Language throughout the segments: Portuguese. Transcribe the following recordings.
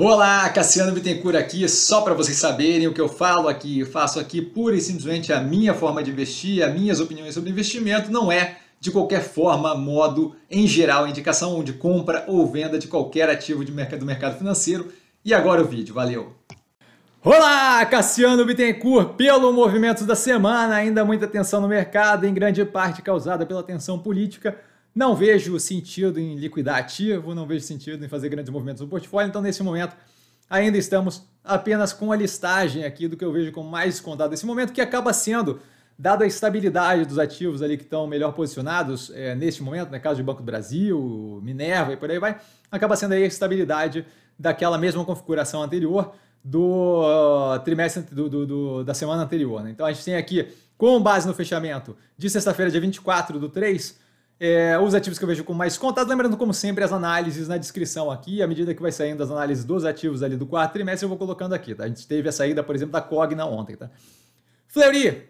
Olá, Cassiano Bittencourt aqui, só para vocês saberem o que eu falo aqui, faço aqui pura e simplesmente a minha forma de investir, as minhas opiniões sobre investimento, não é de qualquer forma, modo, em geral, indicação de compra ou venda de qualquer ativo de mercado, do mercado financeiro. E agora o vídeo, valeu! Olá, Cassiano Bittencourt, pelo movimento da semana, ainda muita tensão no mercado, em grande parte causada pela tensão política, não vejo sentido em liquidar ativo, não vejo sentido em fazer grandes movimentos no portfólio, então nesse momento ainda estamos apenas com a listagem aqui do que eu vejo como mais descontado nesse momento, que acaba sendo, dada a estabilidade dos ativos ali que estão melhor posicionados é, neste momento, no né, caso de Banco do Brasil, Minerva e por aí vai, acaba sendo aí a estabilidade daquela mesma configuração anterior do uh, trimestre do, do, do, da semana anterior. Né? Então a gente tem aqui, com base no fechamento de sexta-feira, dia 24 do 3, é, os ativos que eu vejo com mais contados, lembrando, como sempre, as análises na descrição aqui, à medida que vai saindo as análises dos ativos ali do quarto trimestre, eu vou colocando aqui, tá? A gente teve a saída, por exemplo, da Cogna ontem, tá? Fleury,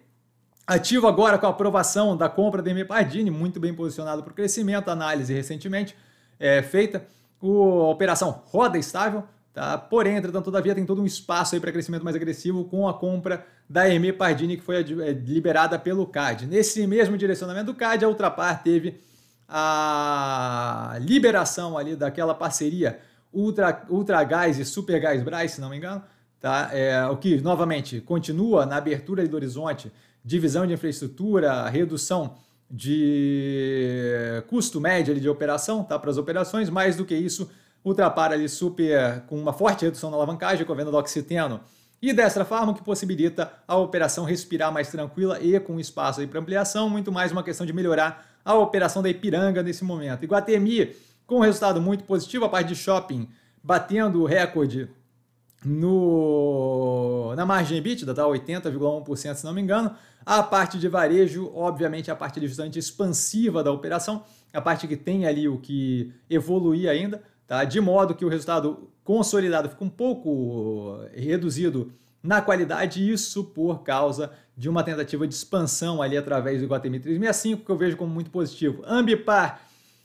ativo agora com a aprovação da compra da M. Pardini, muito bem posicionado para o crescimento, análise recentemente é, feita, o, a operação roda estável, Tá? Porém, entretanto, todavia tem todo um espaço aí para crescimento mais agressivo com a compra da Hermé Pardini, que foi é, liberada pelo CAD. Nesse mesmo direcionamento do CAD, a Ultrapar teve a liberação ali daquela parceria Ultra, Ultra Gás e Super Gás Braz, se não me engano, tá? É, o que, novamente, continua na abertura do horizonte, divisão de infraestrutura, redução de custo médio de operação tá? para as operações, mais do que isso, Ultrapar ali super com uma forte redução na alavancagem com a venda do oxiteno e desta forma que possibilita a operação respirar mais tranquila e com espaço para ampliação, muito mais uma questão de melhorar a operação da Ipiranga nesse momento. Iguatemi com um resultado muito positivo, a parte de shopping batendo o recorde no, na margem EBITDA, tá? 80,1% se não me engano. A parte de varejo, obviamente, a parte justamente expansiva da operação, a parte que tem ali o que evoluir ainda, tá? de modo que o resultado consolidado fica um pouco reduzido na qualidade, isso por causa de uma tentativa de expansão ali através do Iguatemi 365, que eu vejo como muito positivo. Ambipar,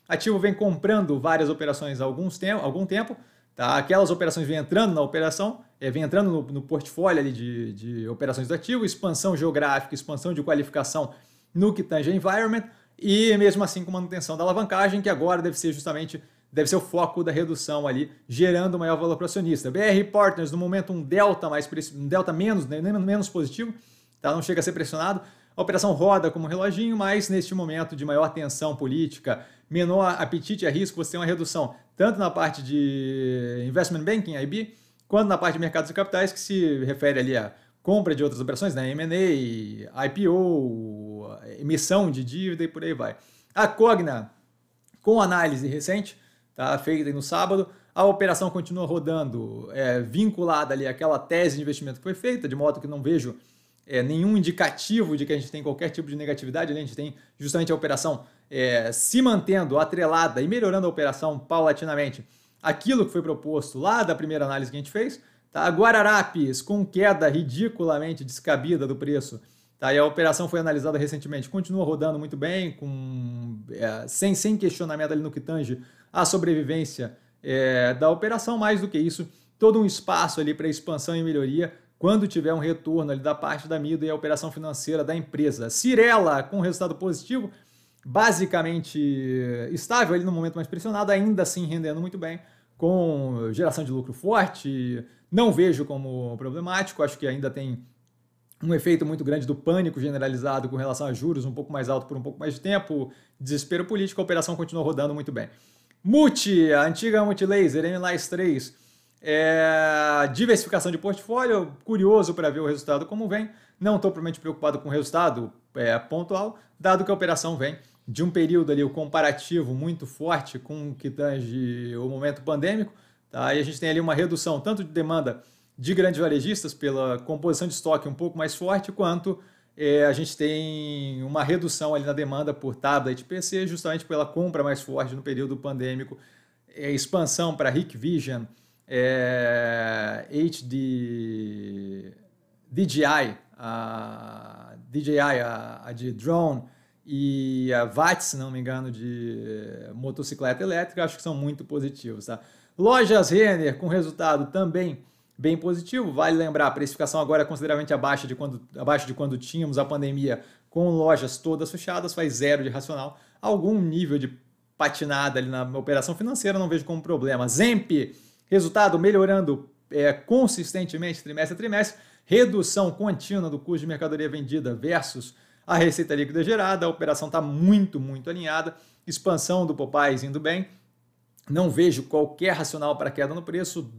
ativo vem comprando várias operações há alguns tem algum tempo, tá? aquelas operações vêm entrando na operação, é, vem entrando no, no portfólio ali de, de operações do ativo, expansão geográfica, expansão de qualificação no que tange environment, e mesmo assim com manutenção da alavancagem, que agora deve ser justamente deve ser o foco da redução ali, gerando maior valor para o acionista. BR Partners, no momento, um delta mais um delta menos, né, menos positivo, tá? não chega a ser pressionado. A operação roda como reloginho, mas neste momento de maior tensão política, menor apetite a risco, você tem uma redução tanto na parte de investment banking, IB, quanto na parte de mercados de capitais, que se refere ali a compra de outras operações, né? M&A, IPO, emissão de dívida e por aí vai. A Cogna, com análise recente, tá? feita no sábado. A operação continua rodando é, vinculada ali àquela tese de investimento que foi feita, de modo que não vejo é, nenhum indicativo de que a gente tem qualquer tipo de negatividade. A gente tem justamente a operação é, se mantendo atrelada e melhorando a operação paulatinamente aquilo que foi proposto lá da primeira análise que a gente fez. Tá? Guararapes com queda ridiculamente descabida do preço Tá, e a operação foi analisada recentemente, continua rodando muito bem, com, é, sem, sem questionamento ali no que tange a sobrevivência é, da operação. Mais do que isso, todo um espaço ali para expansão e melhoria quando tiver um retorno ali da parte da Mido e a operação financeira da empresa. Cirela com resultado positivo, basicamente estável ali no momento mais pressionado, ainda assim rendendo muito bem, com geração de lucro forte. Não vejo como problemático, acho que ainda tem um efeito muito grande do pânico generalizado com relação a juros um pouco mais alto por um pouco mais de tempo, desespero político, a operação continua rodando muito bem. Multi, a antiga Multilaser, MLIS 3, é, diversificação de portfólio, curioso para ver o resultado como vem. Não estou propriamente preocupado com o resultado é, pontual, dado que a operação vem de um período ali, o comparativo muito forte com o que tange o momento pandêmico, tá? e a gente tem ali uma redução tanto de demanda de grandes varejistas pela composição de estoque um pouco mais forte, quanto é, a gente tem uma redução ali na demanda por tablet PC, justamente pela compra mais forte no período pandêmico, é, expansão para Hikvision, é, HD, DJI, a DJI, a, a de drone, e a VAT, se não me engano, de motocicleta elétrica, acho que são muito positivos. Tá? Lojas Renner com resultado também bem positivo. Vale lembrar, a precificação agora é consideravelmente abaixo de quando, abaixo de quando tínhamos a pandemia com lojas todas fechadas, faz zero de racional. Algum nível de patinada ali na operação financeira, não vejo como problema. Zemp, resultado melhorando é, consistentemente trimestre a trimestre, redução contínua do custo de mercadoria vendida versus a receita líquida gerada, a operação está muito, muito alinhada, expansão do Popeyes indo bem, não vejo qualquer racional para queda no preço,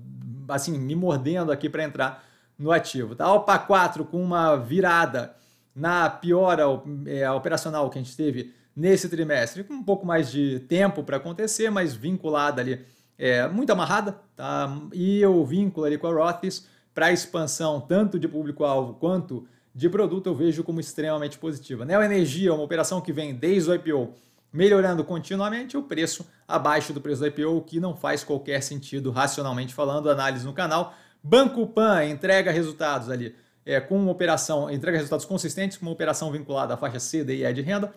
assim, me mordendo aqui para entrar no ativo. Tá? Alpa 4 com uma virada na piora é, operacional que a gente teve nesse trimestre, com um pouco mais de tempo para acontecer, mas vinculada ali, é, muito amarrada, tá? e o vínculo ali com a Rothes para expansão tanto de público-alvo quanto de produto eu vejo como extremamente positiva. Neo Energia, uma operação que vem desde o IPO melhorando continuamente, o preço abaixo do preço do IPO, o que não faz qualquer sentido racionalmente falando, análise no canal. Banco Pan entrega resultados ali é, com uma operação, entrega resultados consistentes com uma operação vinculada à faixa C, D e E de renda,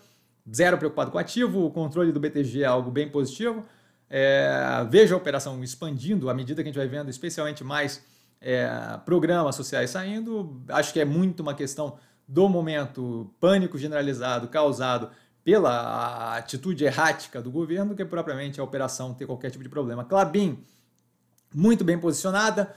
zero preocupado com ativo, o controle do BTG é algo bem positivo. É, vejo a operação expandindo à medida que a gente vai vendo, especialmente mais é, programas sociais saindo. Acho que é muito uma questão do momento pânico generalizado causado pela atitude errática do governo, que é propriamente a operação ter qualquer tipo de problema. Clabin, muito bem posicionada,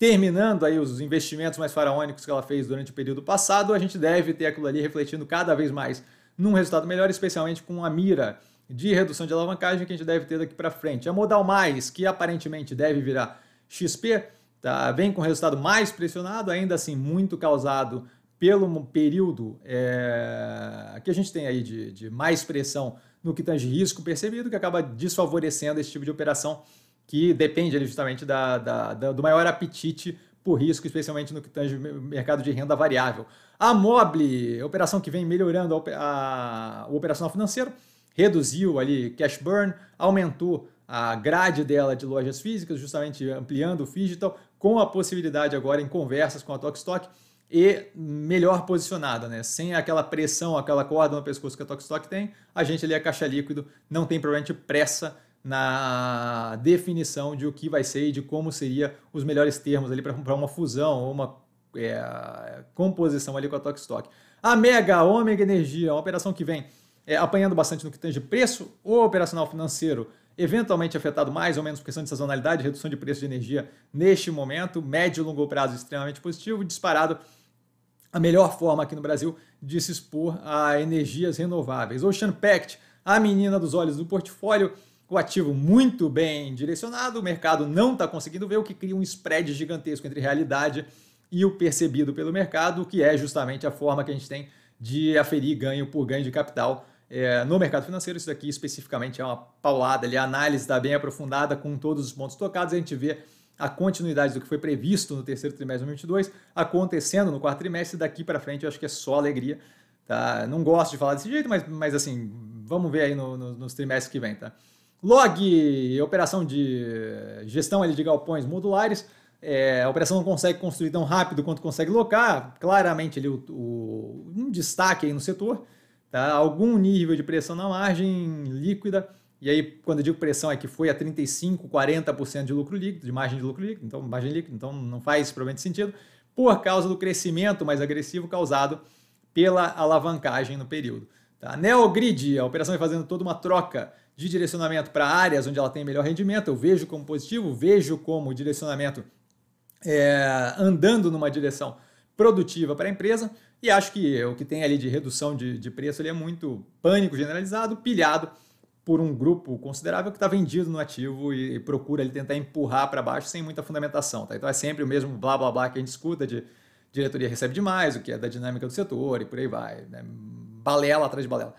terminando aí os investimentos mais faraônicos que ela fez durante o período passado, a gente deve ter aquilo ali refletindo cada vez mais num resultado melhor, especialmente com a mira de redução de alavancagem que a gente deve ter daqui para frente. A Modal Mais, que aparentemente deve virar XP, tá? vem com resultado mais pressionado, ainda assim muito causado pelo período é, que a gente tem aí de, de mais pressão no que tange risco percebido, que acaba desfavorecendo esse tipo de operação que depende ali, justamente da, da, da, do maior apetite por risco, especialmente no que tange mercado de renda variável. A Mobile, operação que vem melhorando a, a, o operacional financeiro, reduziu ali cash burn, aumentou a grade dela de lojas físicas, justamente ampliando o digital, com a possibilidade agora em conversas com a Tokstok e melhor posicionada, né? Sem aquela pressão, aquela corda no pescoço que a Tokstok tem, a gente ali é caixa líquido, não tem provavelmente pressa na definição de o que vai ser e de como seria os melhores termos ali para uma fusão ou uma é, composição ali com a Tokstok. A Mega Ômega Energia, uma operação que vem é, apanhando bastante no que tange preço, o operacional financeiro eventualmente afetado mais ou menos por questão de sazonalidade, redução de preço de energia neste momento, médio e longo prazo extremamente positivo, disparado a melhor forma aqui no Brasil de se expor a energias renováveis. Ocean Pact, a menina dos olhos do portfólio, o ativo muito bem direcionado, o mercado não está conseguindo ver, o que cria um spread gigantesco entre realidade e o percebido pelo mercado, que é justamente a forma que a gente tem de aferir ganho por ganho de capital é, no mercado financeiro, isso daqui especificamente é uma paulada, ali, a análise está bem aprofundada com todos os pontos tocados, a gente vê a continuidade do que foi previsto no terceiro trimestre de 2022 acontecendo no quarto trimestre, daqui para frente eu acho que é só alegria. Tá? Não gosto de falar desse jeito, mas, mas assim, vamos ver aí no, no, nos trimestres que vem. Tá? Log, operação de gestão ali de galpões modulares, é, a operação não consegue construir tão rápido quanto consegue locar, claramente ali o, o um destaque aí no setor, tá? algum nível de pressão na margem líquida, e aí quando eu digo pressão é que foi a 35, 40% de lucro líquido, de margem de lucro líquido, então margem líquida, então não faz provavelmente sentido, por causa do crescimento mais agressivo causado pela alavancagem no período. Tá? Neogrid, a operação vai fazendo toda uma troca de direcionamento para áreas onde ela tem melhor rendimento, eu vejo como positivo, vejo como direcionamento é, andando numa direção produtiva para a empresa, e acho que o que tem ali de redução de, de preço é muito pânico generalizado, pilhado por um grupo considerável que está vendido no ativo e, procura ele tentar empurrar para baixo sem muita fundamentação. Tá? Então é sempre o mesmo blá blá blá que a gente escuta de diretoria recebe demais, o que é da dinâmica do setor e por aí vai. Né? Balela atrás de balela.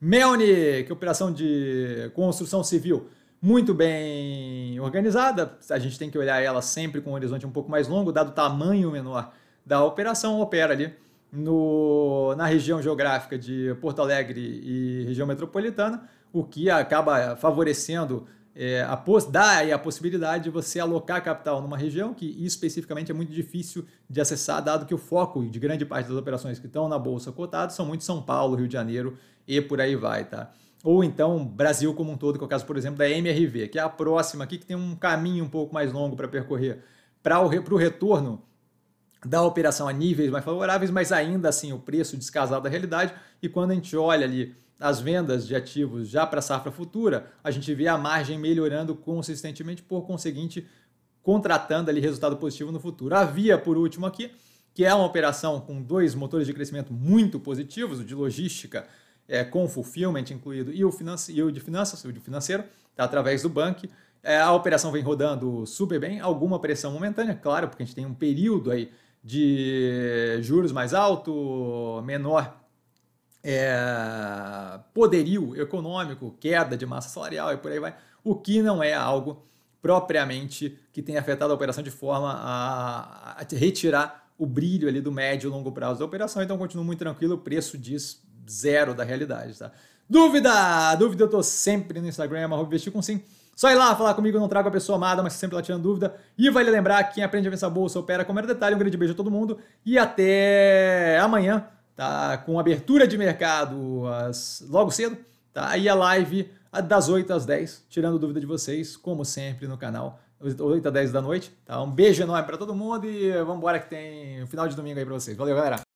Melni, que é operação de construção civil muito bem organizada. A gente tem que olhar ela sempre com um horizonte um pouco mais longo, dado o tamanho menor da operação, opera ali no, na região geográfica de Porto Alegre e região metropolitana, o que acaba favorecendo é, a, dá a possibilidade de você alocar capital numa região que especificamente é muito difícil de acessar, dado que o foco de grande parte das operações que estão na Bolsa cotadas são muito São Paulo, Rio de Janeiro e por aí vai. Tá? ou então Brasil como um todo, que é o caso, por exemplo, da MRV, que é a próxima aqui, que tem um caminho um pouco mais longo para percorrer para o retorno da operação a níveis mais favoráveis, mas ainda assim o preço descasado da realidade. E quando a gente olha ali as vendas de ativos já para a safra futura, a gente vê a margem melhorando consistentemente, por conseguinte, contratando ali resultado positivo no futuro. Havia, por último aqui, que é uma operação com dois motores de crescimento muito positivos, o de logística é, com fulfillment incluído e o, e o de finanças, o de financeiro, tá, através do banco. É, a operação vem rodando super bem, alguma pressão momentânea, claro, porque a gente tem um período aí de juros mais alto, menor é, poderio econômico, queda de massa salarial e por aí vai, o que não é algo propriamente que tenha afetado a operação de forma a, a retirar o brilho ali do médio e longo prazo da operação, então continua muito tranquilo, o preço diz zero da realidade, tá? Dúvida! Dúvida eu tô sempre no Instagram, arroba investir com sim. Só ir lá falar comigo, não trago a pessoa amada, mas sempre lá tirando dúvida. E vale lembrar que quem aprende a vencer a bolsa opera com mero detalhe. Um grande beijo a todo mundo e até amanhã, tá? Com abertura de mercado as... logo cedo, tá? E a live das 8 às 10, tirando dúvida de vocês, como sempre no canal, 8 às 10 da noite, tá? Um beijo enorme para todo mundo e vamos embora que tem final de domingo aí para vocês. Valeu, galera!